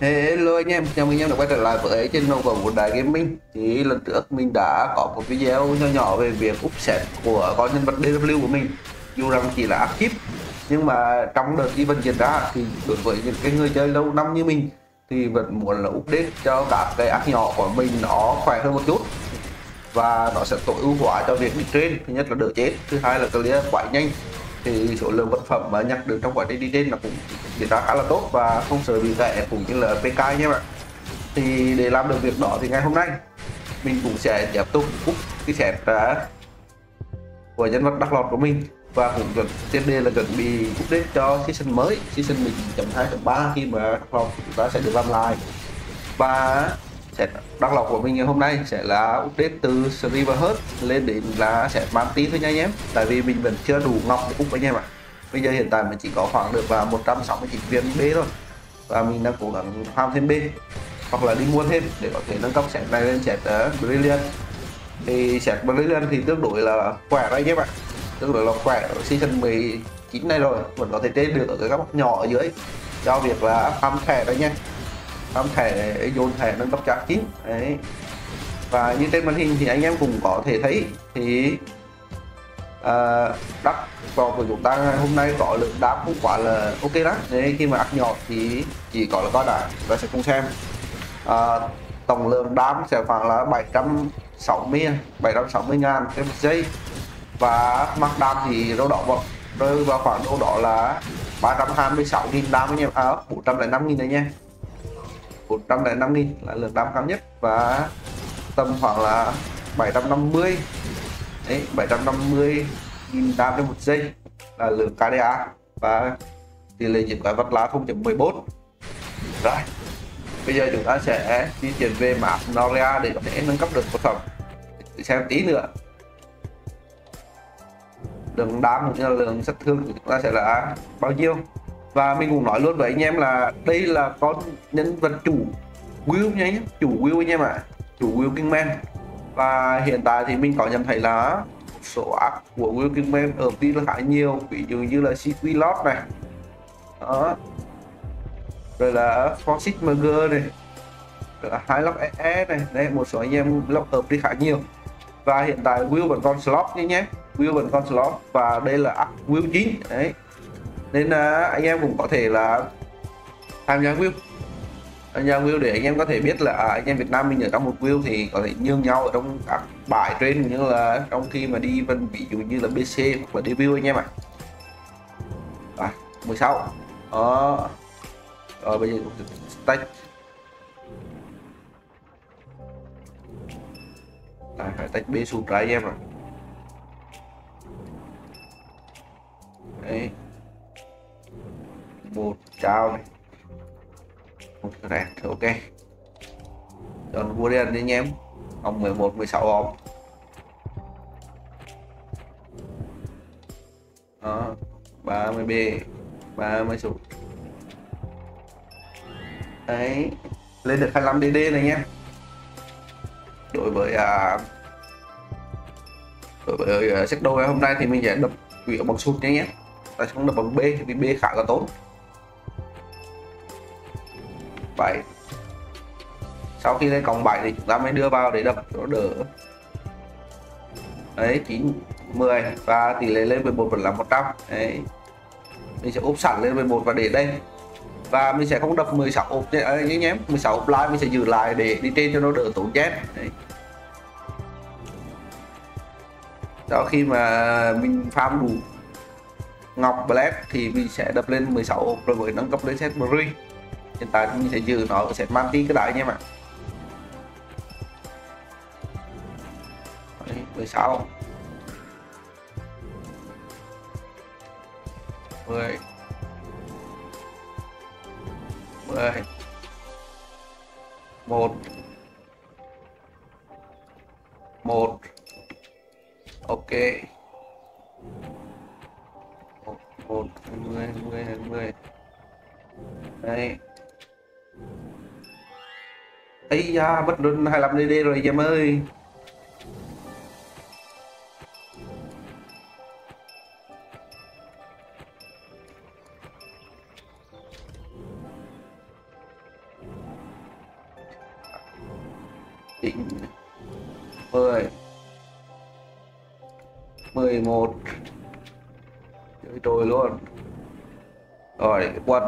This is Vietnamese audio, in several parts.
Hello anh em, chào mừng anh em đã quay trở lại với channel của Vũ Đại Gaming. Thì lần trước mình đã có một video nhỏ nhỏ về việc upset của con nhân vật DW của mình. Dù rằng chỉ là active Nhưng mà trong đợt event diễn ra thì đối với những cái người chơi lâu năm như mình Thì vẫn muốn là update cho các cái ác nhỏ của mình nó khỏe hơn một chút. Và nó sẽ tối ưu hóa cho việc đi trên Thứ nhất là đỡ chết, thứ hai là clear quá nhanh thì số lượng vật phẩm mà nhặt được trong quá trình đi trên là cũng diễn ra khá là tốt và không sợ bị gãy cũng như là PK nhé bạn. Thì để làm được việc đó thì ngày hôm nay mình cũng sẽ tiếp tục cúp cái set ra của nhân vật đắc lọt của mình và cũng chuẩn trên đây là chuẩn bị update cho season mới, season 19.2.3 khi mà đắc lọt chúng ta sẽ được làm lại. Và sẽ đăng lọc của mình ngày hôm nay sẽ là update từ Silver lên đến là sẽ mang tí thôi nha anh em. Tại vì mình vẫn chưa đủ ngọc để úp anh em ạ. Bây giờ hiện tại mình chỉ có khoảng được là 169 viên B thôi. Và mình đang cố gắng farm thêm B hoặc là đi mua thêm để có thể nâng cấp set này lên set uh, ờ, Brilliant. Thì set Brilliant thì tương đối là khỏe đấy nhé bạn tương đối là khỏe ở season 19 này rồi vẫn có thể trên được ở cái góc nhỏ ở dưới. Cho việc là farm thẻ đấy nha farm thẻ dồn thẻ nâng cấp chặt kín đấy. Và như trên màn hình thì anh em cũng có thể thấy thì uh, đắp vào của chúng ta hôm nay có lượng đáp cũng quá là ok đó nên khi mà ác nhỏ thì chỉ có là có đã và sẽ cùng xem. Uh, tổng lượng đám sẽ khoảng là 760 760 ngàn trên một giây. Và mặt đam thì đâu đó vào rơi vào khoảng đâu đó là 326 nghìn đam anh em. À 405 nghìn đấy nha. 405 nghìn là lượng đam cao nhất và tầm khoảng là 750 đấy 750 nghìn đam trên một giây là lượng KDA và tỷ lệ diệt quái vật lá 0.14 rồi, bây giờ chúng ta sẽ di chuyển về map Noria để có thể nâng cấp được một phẩm. Để xem tí nữa. Lượng đam cũng như là lượng sát thương của chúng ta sẽ là bao nhiêu? Và mình cũng nói luôn với anh em là đây là con nhân vật chủ Will nha anh chủ Will anh em ạ. À. chủ Will Kingman. Và hiện tại thì mình có nhận thấy là số ác của Will Kingman ở đi là khá nhiều. Ví dụ như là CQ Lot này. Đó. Rồi là Foxit Merger này. Rồi là hai lock EE này. Đây một số anh em lock hợp đi khá nhiều. Và hiện tại Will vẫn còn slot nhé nhé Will vẫn còn slot. Và đây là Will 9 đấy nên là anh em cũng có thể là tham gia Will. Tham gia Will để anh em có thể biết là à, anh em Việt Nam mình ở trong một Will thì có thể nhường nhau ở trong các bài trên như là trong khi mà đi vân ví dụ như là BC hoặc là debut anh em ạ. À. à, 16 đó. Rồi bây giờ stack à, phải tách B xuống ra anh em ạ. Chào trao này một rẹt ok. Chọn vua đen đi anh em. Ông 11 16 ông đó 30 b 30 sụp đấy lên được 25 dd này nhé đối với à, đối với à, uh, sách đôi hôm nay thì mình sẽ đập quỷ bằng sụt nhé nhé. Ta không đập bằng b thì b khá là tốt. 7 sau khi lên cộng 7 thì chúng ta mới đưa vào để đập nó đỡ. Đấy 9 10 và tỷ lệ lên 11 vẫn là 100 đấy. Mình sẽ úp sẵn lên 11 và để đây. Và mình sẽ không đập 16 ốp nhé. Nhé 16 ốp lại, mình sẽ giữ lại để đi trên cho nó đỡ tốn chết. Đấy. sau khi mà mình farm đủ ngọc black thì mình sẽ đập lên 16 ốp rồi với nâng cấp lên set Bri hiện tại mình sẽ giữ nó, sẽ mang đi cái đại nha mà 16 10 10 1 1 ok. 1 1 20 20 20 đây ấy da mất 25 DD rồi em ơi. Định. 10 11 chơi trôi luôn. Rồi, quật.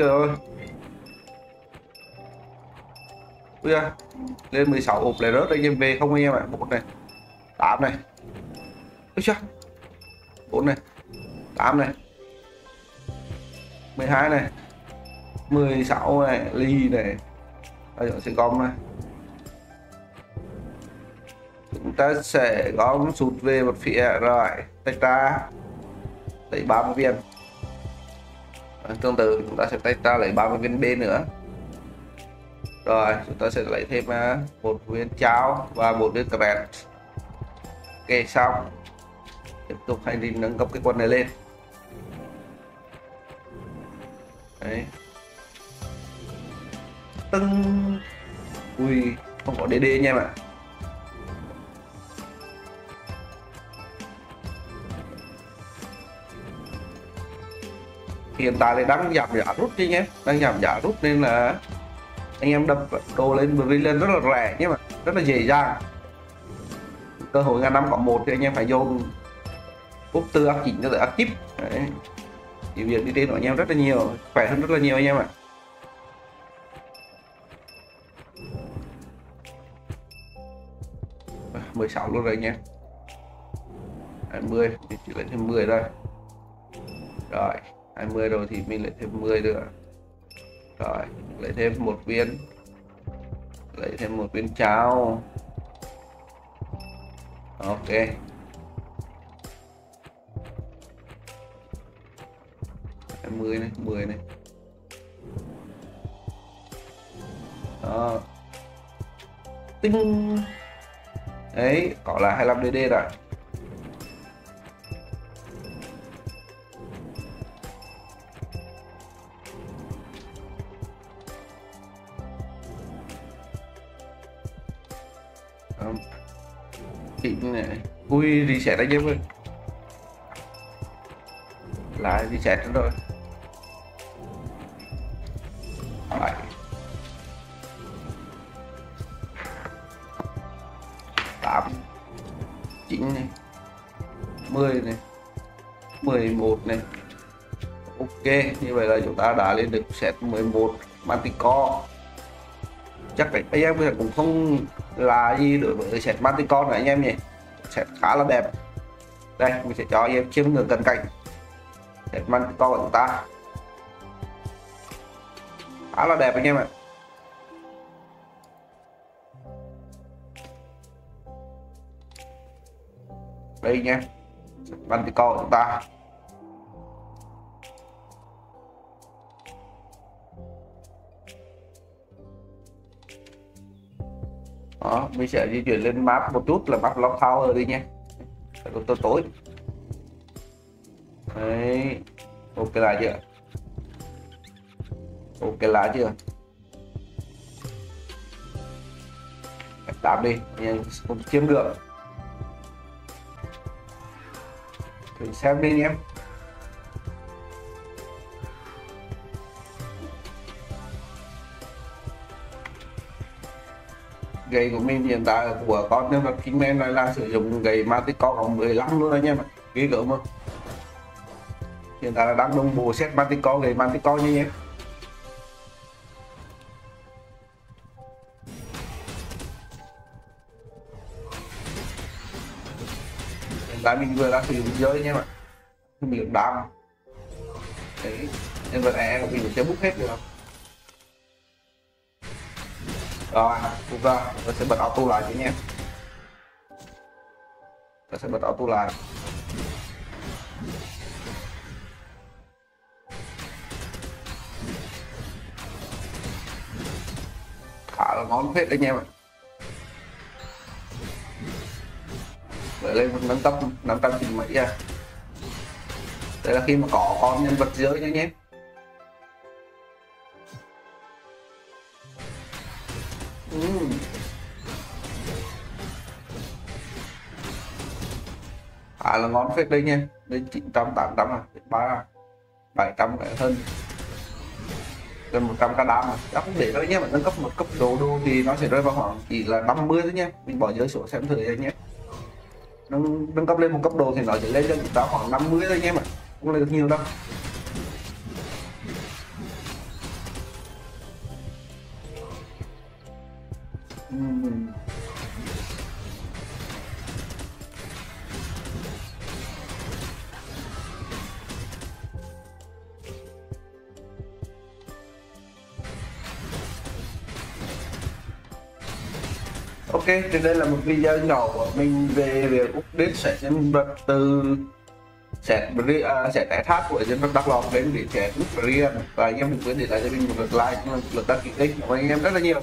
Trời ơi. Ui à, lên 16 ụp lại rớt anh em về không anh em ạ. Bốn này 8 này. Ui chưa bốn này 8 này. 12 này 16 này ly này. Bây giờ sẽ gom này. Chúng ta sẽ gom sụt về một phía rồi tách ra lấy 30 viên. Ờ, tương tự, chúng ta sẽ tách ra lấy 30 viên B nữa. Rồi, chúng ta sẽ lấy thêm à, một viên cháo và một viên cret ok, xong. Tiếp tục hành trình nâng cấp cái quân này lên. Đấy. Tưng. Ui, không có dd nha em ạ. Hiện tại thì đang giảm giá rút đi nhé. Đang giảm giá rút nên là anh em đập đồ lên bởi vì lên rất là rẻ nhưng mà rất là dễ dàng. Cơ hội ngàn năm có một thì anh em phải dồn úp tư áp chỉnh cho tới áp chip. Thì việc đi trên của anh em rất là nhiều khỏe hơn rất là nhiều anh em ạ. À, 16 luôn rồi anh em. 20 thì chỉ lên thêm 10 thôi. Rồi. 20 rồi thì mình lại thêm 10 nữa. Rồi, lấy thêm một viên. Lấy thêm một viên cháo. Ok. 20 này 10 này. Đó. Tinh. Đấy, có là 25 DD rồi. Chỉnh này ui reset anh em ơi lại reset rồi bảy tám. Chín này. Mười này. Mười một này. Ok, như vậy là chúng ta đã lên được set 11 manticore. Chắc phải anh em bây giờ cũng không là gì đối với set manticore này anh em nhỉ? Set khá là đẹp. Đây, mình sẽ cho anh em chiêm ngưỡng cận cảnh. Set manticore của chúng ta. Khá là đẹp anh em ạ. Đây nha manticore của chúng ta. Đó, mình sẽ di chuyển lên map một chút là map Lock Tower đi nha. Tối tối. Đấy, ok là chưa? Ok là chưa? Tạm đi anh không chiếm được. Thử xem đi em. Gầy của mình hiện tại của con nhân vật Kingman này là sử dụng gầy Manticore cộng 15 luôn anh em ạ. Ghi gớm không? Hiện tại là đang đồng bộ set Manticore gầy Manticore nha em hiện tại mình vừa đã sử dụng giới nha em ạ. Mình đam. Đấy, nhân vật này mình sẽ bút hết được rồi phục ra tôi sẽ bật auto lại chị nhé. Tôi sẽ bật auto lại. Khá là ngon hết đấy anh em ạ Để lên một nâng cấp 500 chín mấy à. Đây là khi mà có con nhân vật dưới nha em Mm. À là ngon phết đấy nha. Đấy 900 800 à. 3 700 lại hơn. Gần 100 k đam mà. Chắc không để đâu nhé. Mình nâng cấp một cấp đồ đô thì nó sẽ rơi vào khoảng chỉ là 50 thôi nhé. Mình bỏ giới số xem thử anh nhé. Nâng, nâng cấp lên một cấp đồ thì nó chỉ lên cho chúng ta khoảng 50 thôi nhé mà không lên được nhiều đâu. Ok, thì đây là một video nhỏ của mình về việc update sẽ nhân vật từ sẽ uh, set tháp của nhân vật đắc lọt đến để trẻ Brian và anh em đừng quên để lại cho mình một lượt like một lượt đăng ký kênh của anh em rất là nhiều.